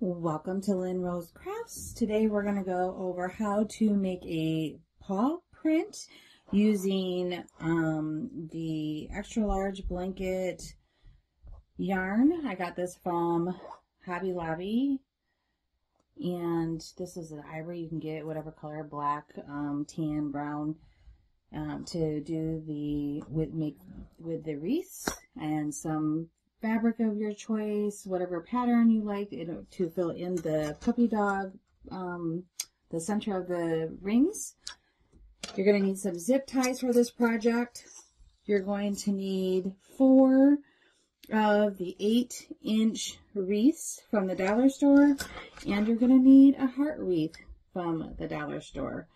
Welcome to Lynn Rose Crafts. Today we're going to go over how to make a paw print using um, the extra large blanket yarn. I got this from Hobby Lobby and this is an ivory. You can get whatever color, black, um, tan, brown, um, to do the with make with the wreaths and some fabric of your choice, whatever pattern you like to fill in the puppy dog, um, the center of the rings. You're going to need some zip ties for this project. You're going to need four of the eight inch wreaths from the dollar store and you're going to need a heart wreath from the dollar store.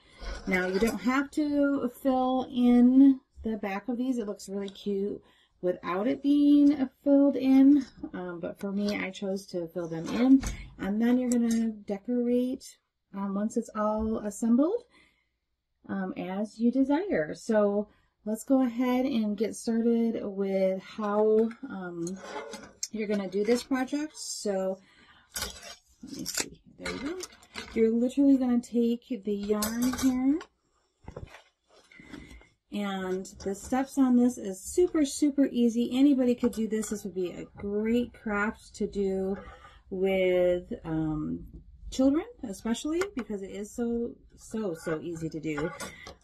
Now you don't have to fill in the back of these. It looks really cute without it being filled in. Um, but for me, I chose to fill them in. And then you're going to decorate um, once it's all assembled um, as you desire. So let's go ahead and get started with how um, you're going to do this project. So let me see. There you go. You're literally going to take the yarn here and the steps on this is super, super easy. Anybody could do this. This would be a great craft to do with um, children, especially because it is so, so, so easy to do.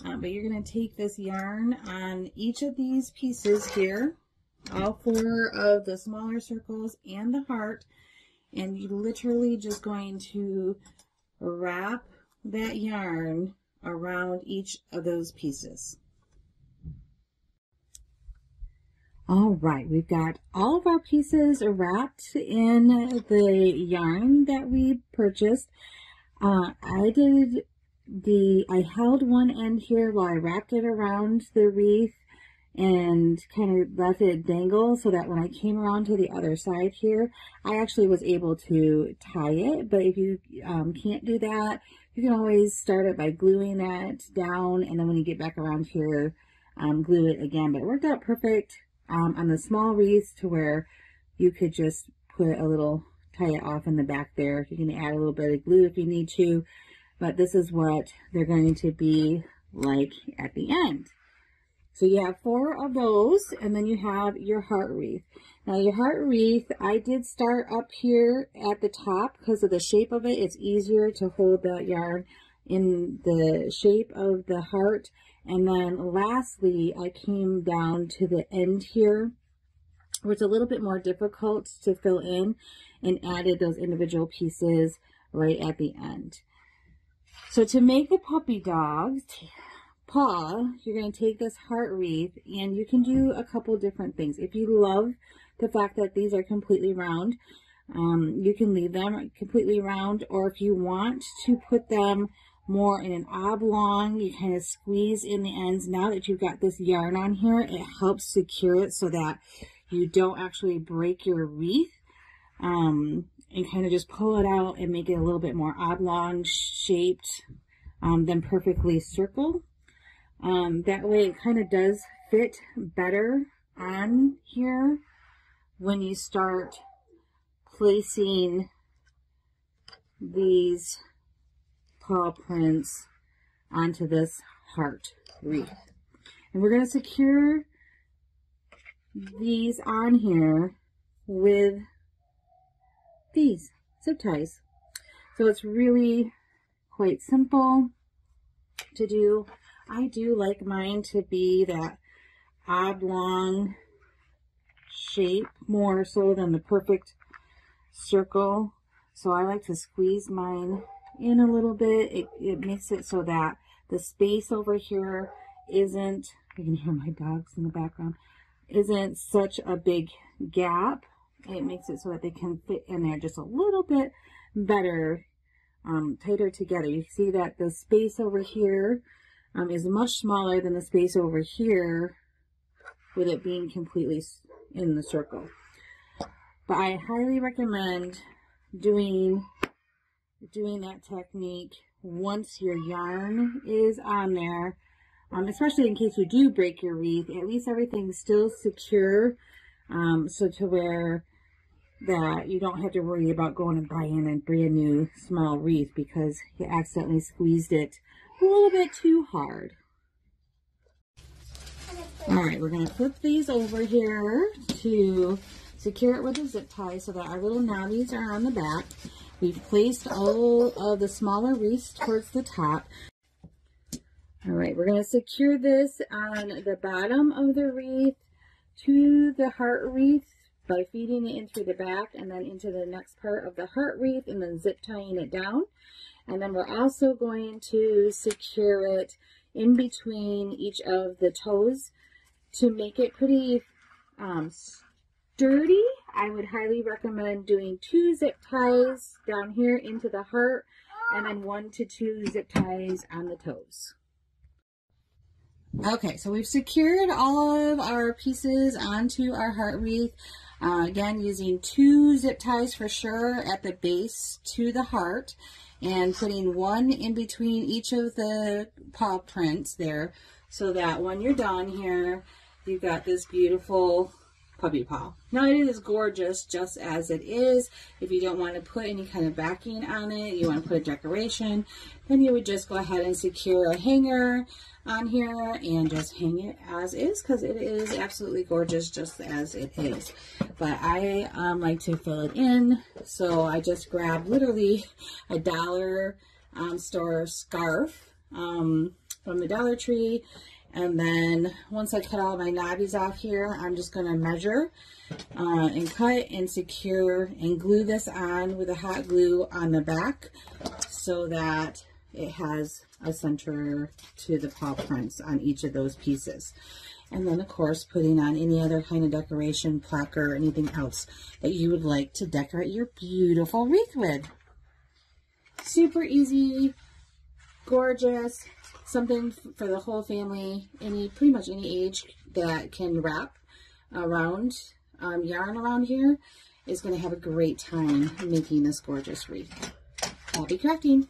Um, but you're going to take this yarn on each of these pieces here, all four of the smaller circles and the heart, and you're literally just going to wrap that yarn around each of those pieces. All right, we've got all of our pieces wrapped in the yarn that we purchased. Uh, I did the, I held one end here while I wrapped it around the wreath and kind of let it dangle so that when I came around to the other side here, I actually was able to tie it. But if you um, can't do that, you can always start it by gluing that down and then when you get back around here, um, glue it again. But it worked out perfect um, on the small wreaths to where you could just put a little, tie it off in the back there. You can add a little bit of glue if you need to, but this is what they're going to be like at the end. So you have four of those, and then you have your heart wreath. Now your heart wreath, I did start up here at the top because of the shape of it. It's easier to hold the yarn in the shape of the heart and then lastly, I came down to the end here, where it's a little bit more difficult to fill in and added those individual pieces right at the end. So to make the puppy dog paw, you're going to take this heart wreath and you can do a couple different things. If you love the fact that these are completely round, um, you can leave them completely round or if you want to put them more in an oblong. You kind of squeeze in the ends. Now that you've got this yarn on here, it helps secure it so that you don't actually break your wreath. Um, and kind of just pull it out and make it a little bit more oblong shaped um, than perfectly circle. Um, that way it kind of does fit better on here when you start placing these paw prints onto this heart wreath. And we're going to secure these on here with these zip ties. So it's really quite simple to do. I do like mine to be that oblong shape more so than the perfect circle. So I like to squeeze mine in a little bit. It, it makes it so that the space over here isn't, you can hear my dogs in the background, isn't such a big gap. It makes it so that they can fit in there just a little bit better, um, tighter together. You see that the space over here um, is much smaller than the space over here with it being completely in the circle. But I highly recommend doing doing that technique once your yarn is on there, um, especially in case you do break your wreath, at least everything's still secure, um, so to where that you don't have to worry about going and buying a brand new small wreath because you accidentally squeezed it a little bit too hard. All right, we're going to flip these over here to secure it with a zip tie so that our little knobbies are on the back. We've placed all of the smaller wreaths towards the top. All right, we're going to secure this on the bottom of the wreath to the heart wreath by feeding it in through the back and then into the next part of the heart wreath and then zip tying it down. And then we're also going to secure it in between each of the toes to make it pretty um, sturdy. I would highly recommend doing two zip ties down here into the heart and then one to two zip ties on the toes. Okay, so we've secured all of our pieces onto our heart wreath. Uh, again, using two zip ties for sure at the base to the heart and putting one in between each of the paw prints there so that when you're done here, you've got this beautiful puppy paw. Now it is gorgeous just as it is. If you don't want to put any kind of backing on it, you want to put a decoration, then you would just go ahead and secure a hanger on here and just hang it as is because it is absolutely gorgeous just as it is. But I um, like to fill it in, so I just grabbed literally a dollar um, store scarf um, from the Dollar Tree and then once I cut all my knobbies off here, I'm just going to measure uh, and cut and secure and glue this on with a hot glue on the back so that it has a center to the paw prints on each of those pieces. And then, of course, putting on any other kind of decoration, plaque, or anything else that you would like to decorate your beautiful wreath with. Super easy, gorgeous, something for the whole family, any pretty much any age that can wrap around um, yarn around here is going to have a great time making this gorgeous wreath. Happy crafting!